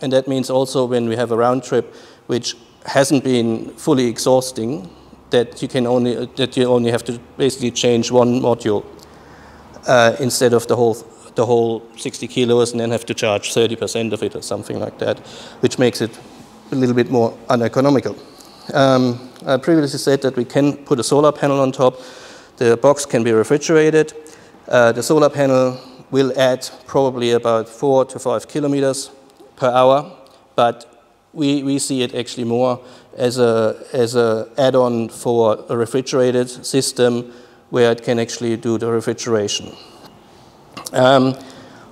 And that means also when we have a round trip which hasn't been fully exhausting, that you can only, that you only have to basically change one module uh, instead of the whole, the whole 60 kilos and then have to charge 30% of it or something like that, which makes it a little bit more uneconomical. Um, I previously said that we can put a solar panel on top. The box can be refrigerated. Uh, the solar panel will add probably about four to five kilometers per hour, but we, we see it actually more as a, as a add-on for a refrigerated system where it can actually do the refrigeration. Um,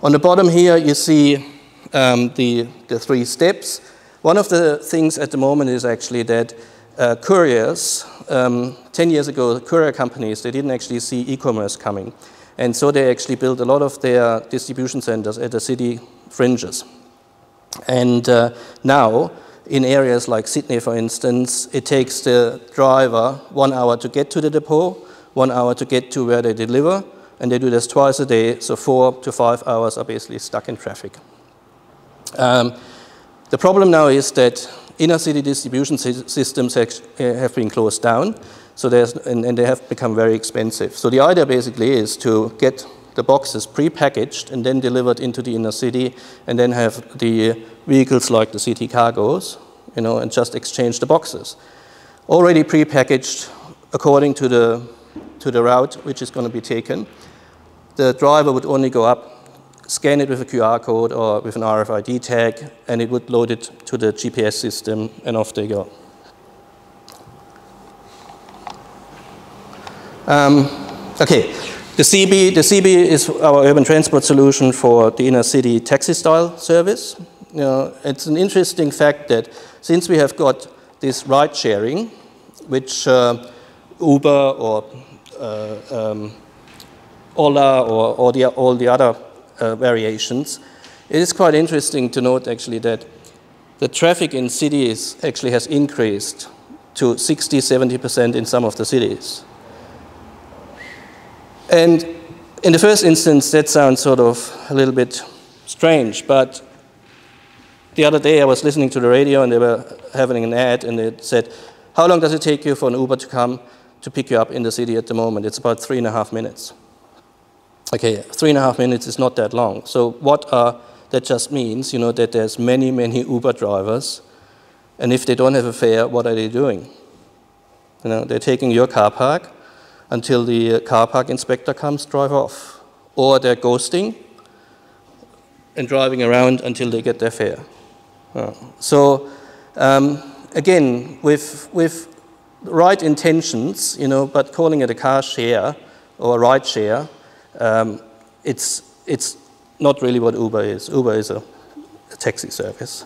on the bottom here, you see um, the, the three steps. One of the things at the moment is actually that uh, couriers, um, 10 years ago, courier companies, they didn't actually see e-commerce coming. And so they actually built a lot of their distribution centers at the city fringes. And uh, now, in areas like Sydney, for instance, it takes the driver one hour to get to the depot, one hour to get to where they deliver, and they do this twice a day, so four to five hours are basically stuck in traffic. Um, the problem now is that inner city distribution systems have been closed down, so there's, and, and, they have become very expensive. So the idea basically is to get the boxes pre-packaged and then delivered into the inner city, and then have the vehicles like the city cargoes, you know, and just exchange the boxes. Already pre-packaged according to the, to the route which is going to be taken. The driver would only go up scan it with a QR code or with an RFID tag, and it would load it to the GPS system, and off they go. Um, okay, the CB, the CB is our urban transport solution for the inner city taxi style service. You know, it's an interesting fact that since we have got this ride sharing, which uh, Uber or uh, um, Ola or, or the, all the other uh, variations. It is quite interesting to note actually that the traffic in cities actually has increased to 60, 70% in some of the cities. And in the first instance, that sounds sort of a little bit strange, but the other day I was listening to the radio and they were having an ad and it said, How long does it take you for an Uber to come to pick you up in the city at the moment? It's about three and a half minutes. Okay, three and a half minutes is not that long. So what are, that just means, you know, that there's many, many Uber drivers, and if they don't have a fare, what are they doing? You know, they're taking your car park until the car park inspector comes, drive off. Or they're ghosting and driving around until they get their fare. Uh, so um, again, with, with right intentions, you know, but calling it a car share or a ride share, um, it's, it's not really what Uber is. Uber is a, a taxi service.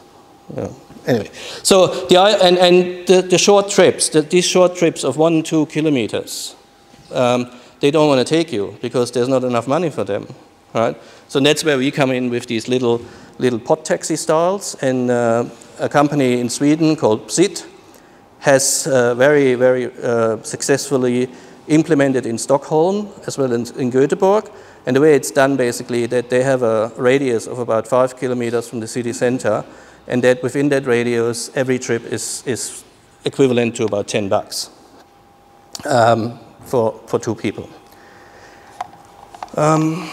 Yeah. Anyway, so the, and, and the, the short trips, the, these short trips of one, two kilometers, um, they don't want to take you because there's not enough money for them, right? So that's where we come in with these little, little pod taxi styles. And uh, a company in Sweden called Psit has uh, very, very uh, successfully implemented in Stockholm as well as in Göteborg. And the way it's done basically that they have a radius of about five kilometers from the city center, and that within that radius, every trip is, is equivalent to about 10 bucks um, for, for two people. Um,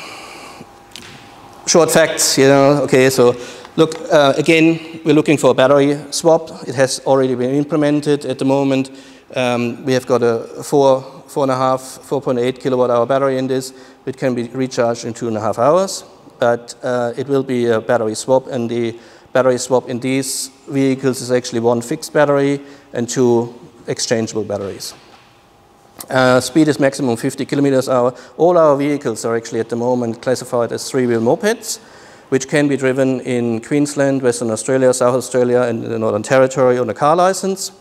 short facts, you know, okay, so look, uh, again, we're looking for a battery swap. It has already been implemented at the moment. Um, we have got a four, four and a half, 4.8 kilowatt hour battery in this, which can be recharged in two and a half hours. But uh, it will be a battery swap, and the battery swap in these vehicles is actually one fixed battery and two exchangeable batteries. Uh, speed is maximum 50 kilometers hour. All our vehicles are actually at the moment classified as three-wheel mopeds, which can be driven in Queensland, Western Australia, South Australia, and the Northern Territory on a car license.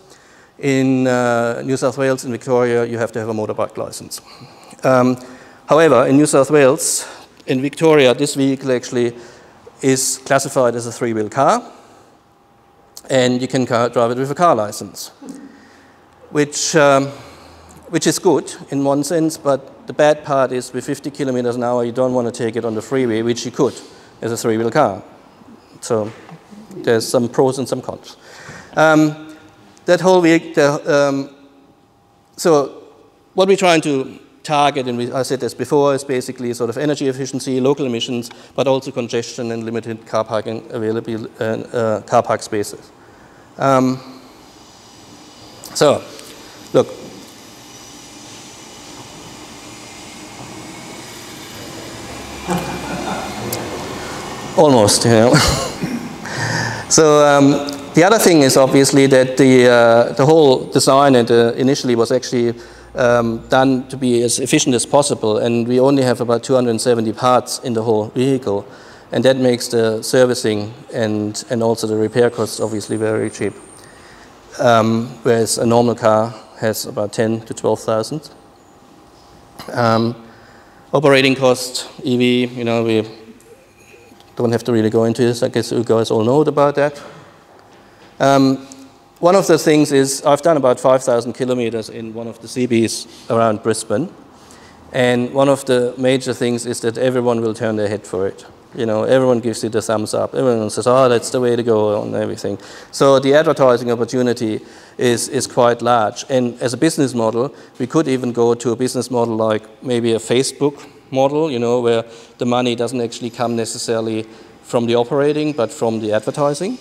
In uh, New South Wales and Victoria, you have to have a motorbike license. Um, however, in New South Wales, in Victoria, this vehicle actually is classified as a three-wheel car, and you can car drive it with a car license, which, um, which is good in one sense, but the bad part is with 50 kilometers an hour, you don't want to take it on the freeway, which you could as a three-wheel car. So there's some pros and some cons. Um, that whole week, um, so what we're trying to target, and we, I said this before, is basically sort of energy efficiency, local emissions, but also congestion and limited car parking available, uh, uh, car park spaces. Um, so, look. <laughs> Almost, <laughs> so, um, the other thing is obviously that the, uh, the whole design and, uh, initially was actually um, done to be as efficient as possible, and we only have about 270 parts in the whole vehicle, and that makes the servicing and, and also the repair costs obviously very cheap. Um, whereas a normal car has about 10 to 12,000. Um, operating cost, EV, you know, we don't have to really go into this. I guess you guys all know about that. Um, one of the things is I've done about 5,000 kilometers in one of the CBs around Brisbane. And one of the major things is that everyone will turn their head for it. You know, everyone gives it a thumbs up. Everyone says, oh, that's the way to go and everything. So the advertising opportunity is, is quite large. And as a business model, we could even go to a business model like maybe a Facebook model, you know, where the money doesn't actually come necessarily from the operating, but from the advertising.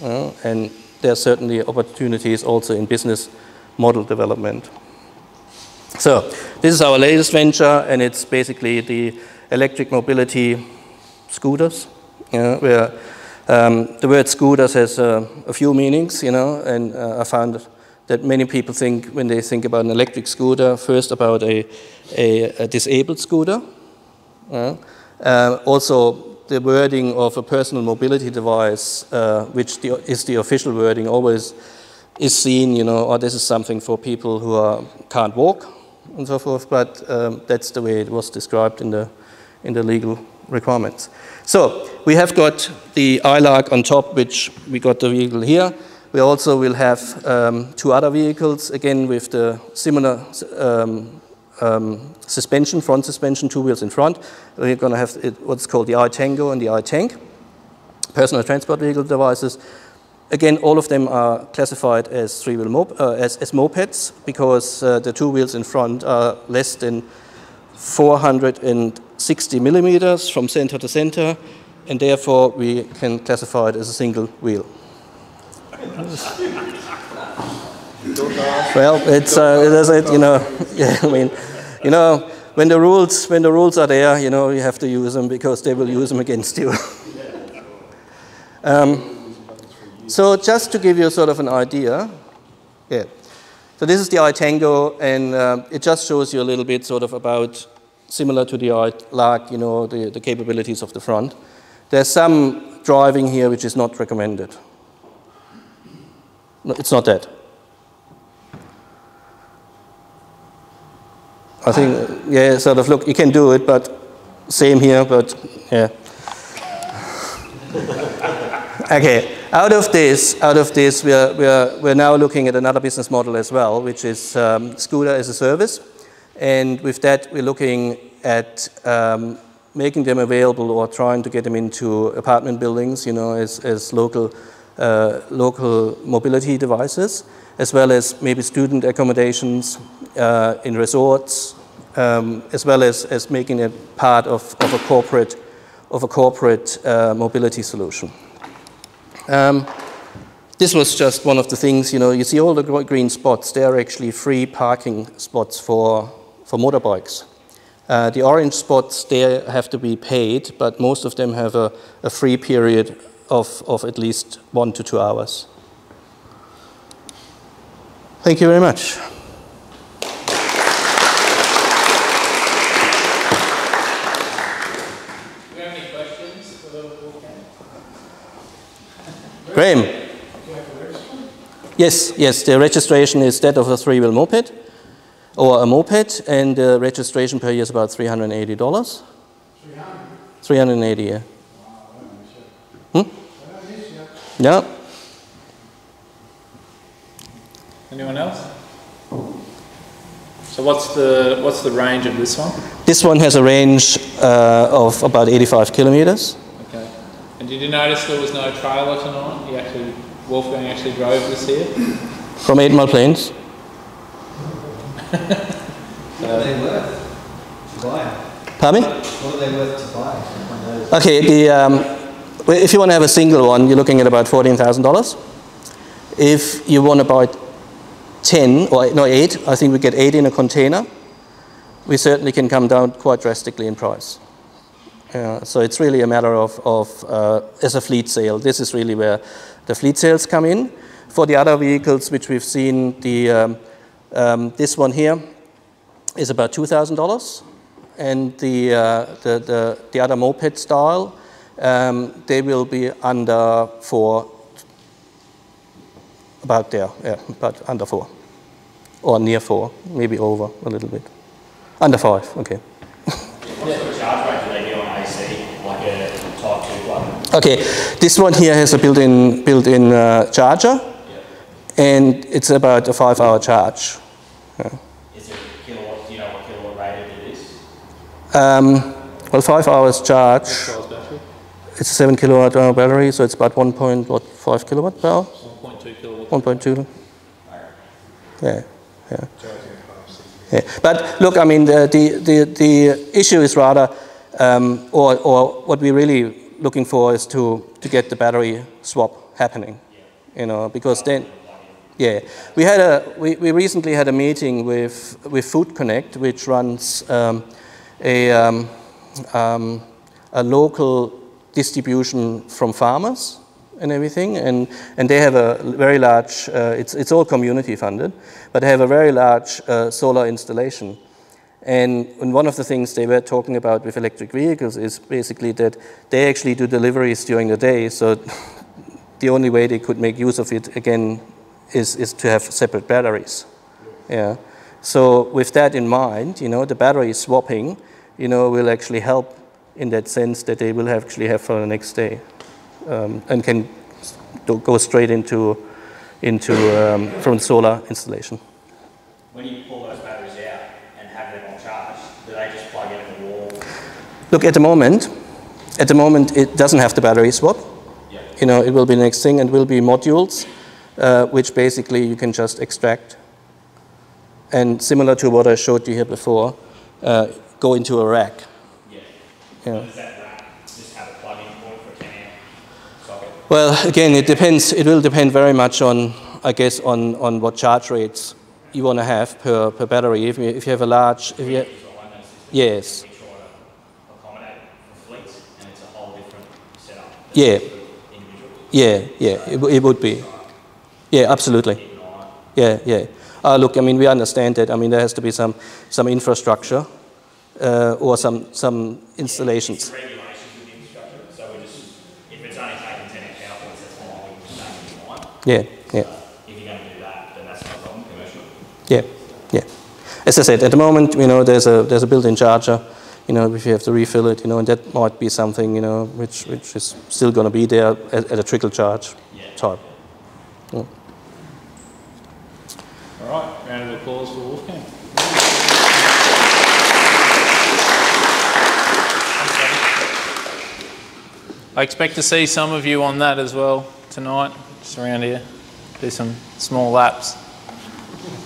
Uh, and there are certainly opportunities also in business model development. So this is our latest venture, and it's basically the electric mobility scooters, where um, the word scooters has uh, a few meanings, you know, and uh, I found that many people think when they think about an electric scooter, first about a, a, a disabled scooter. Uh, also, the wording of a personal mobility device, uh, which the, is the official wording, always is seen, you know, or oh, this is something for people who are, can't walk and so forth, but um, that's the way it was described in the, in the legal requirements. So we have got the iLark on top, which we got the vehicle here. We also will have um, two other vehicles, again with the similar um, um, suspension, front suspension, two wheels in front. We're going to have what's called the iTango and the iTank, personal transport vehicle devices. Again, all of them are classified as three-wheel mop uh, as, as, mopeds because uh, the two wheels in front are less than 460 millimeters from center to center, and therefore we can classify it as a single wheel. <laughs> well, it's uh, it, you know, <laughs> yeah, I mean, you know, when the rules when the rules are there, you know, you have to use them because they will use them against you. <laughs> um, so just to give you sort of an idea, yeah. So this is the iTango, and uh, it just shows you a little bit sort of about similar to the iLark, you know, the, the capabilities of the front. There's some driving here which is not recommended. No, it's not that. I think, yeah, sort of, look, you can do it, but same here, but yeah. okay, out of this, out of this, we're, we're, we're now looking at another business model as well, which is um, scooter as a service. And with that, we're looking at um, making them available or trying to get them into apartment buildings, you know, as, as local uh, local mobility devices, as well as maybe student accommodations uh, in resorts, um, as well as, as making it part of, of a corporate, of a corporate uh, mobility solution. Um, this was just one of the things, you know, you see all the green spots, they are actually free parking spots for, for motorbikes. Uh, the orange spots, they have to be paid, but most of them have a, a free period of, of at least one to two hours. Thank you very much. Graham. Yes, yes, the registration is that of a three-wheel moped or a moped, and the registration per year is about $380. 300? 380, yeah. Hmm? Yeah. Anyone else? So what's the what's the range of this one? This one has a range uh, of about 85 kilometers. Okay. And did you notice there was no trailer tonight? He actually Wolfgang actually drove this here. From Eight Mile Plains. What are they worth to buy? Pardon me? What are they worth to buy? One of those. Okay, the, um, if you want to have a single one, you're looking at about $14,000. If you want to buy 10, or no, 8, I think we get 8 in a container, we certainly can come down quite drastically in price. So it's really a matter of, of uh, as a fleet sale, this is really where the fleet sales come in. For the other vehicles which we've seen, the, um, um, this one here is about $2,000 and the, uh, the, the, the other moped style, um, they will be under four, about there, yeah, about under four, or near four, maybe over a little bit. Under five, okay. What sort of charge rate do they get on AC, like a Type 2 plug? Okay, this one here has a built-in built-in uh, charger, and it's about a five-hour charge. Yeah. Is it kilowatt, do you know what kilowatt rated it is? Um, well, five hours charge. It's a seven kilowatt hour battery, so it's about 1.5 kilowatt per hour. 1.2 kilowatt. 1.2. Yeah, yeah. Yeah. But look, I mean, the, the, the, the issue is rather, um, or, or what we're really looking for is to, to get the battery swap happening, you know, because then, yeah, we had a, we, we recently had a meeting with, with Food Connect, which runs um, a, um, um, a local distribution from farmers and everything, and, and they have a very large, uh, it's, it's all community funded, but they have a very large uh, solar installation. And, and one of the things they were talking about with electric vehicles is basically that they actually do deliveries during the day, so <laughs> the only way they could make use of it again is, is to have separate batteries. Yeah. So with that in mind, you know, the battery swapping, you know, will actually help in that sense that they will actually have for the next day um, and can go straight into, into um, from solar installation. When you pull those batteries out and have them on charge, do they just plug into the wall? Look, at the moment, at the moment it doesn't have the battery swap. You know, it will be the next thing and will be modules, uh, which basically you can just extract. And similar to what I showed you here before, uh, go into a rack. Yeah. Yeah. Does that rack just have a plug-in point for a 10 amp socket? Well, again, it depends. It will depend very much on, I guess, on, on what charge rates you want to have per, per battery. If you, if you have a large, if you, yes, Which ought to accommodate for fleets, and it's a whole different setup. Yeah. yeah, yeah, it, it would be. Yeah, absolutely. Keep an eye. Yeah, yeah. Uh, look, I mean, we understand that. I mean, there has to be some, some infrastructure uh, or some, some installations. It's regulations with the infrastructure, so we just, if it's only taking 10 amp power points, that's fine, we can just take it in line. Yeah, yeah. If you're going to do that, then that's no problem, commercial. Yeah, yeah. As I said, at the moment, you know, there's a there's a built-in charger. You know, if you have to refill it, you know, and that might be something, you know, which which is still going to be there at, at a trickle charge type. Yeah. All right, round of applause for Wolfgang. I expect to see some of you on that as well tonight, just around here, do some small laps.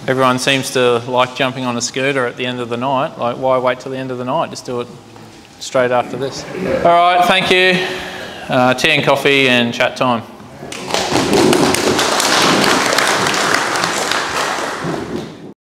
Everyone seems to like jumping on a scooter at the end of the night. Like, why wait till the end of the night? Just do it straight after this. All right, thank you. Uh, tea and coffee and chat time.